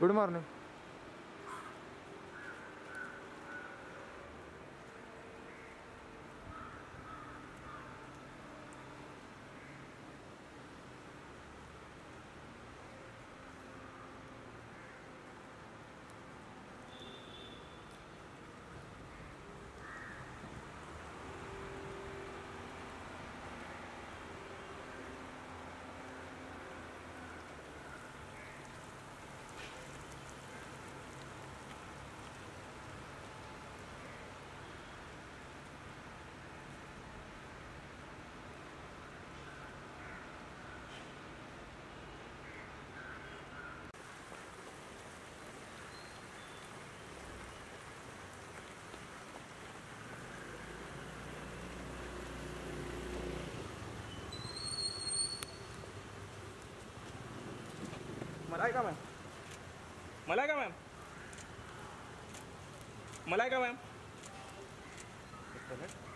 ഇവിടെ പറഞ്ഞു. Malaika ma'am Malaika ma'am Malaika ma'am एक मिनट।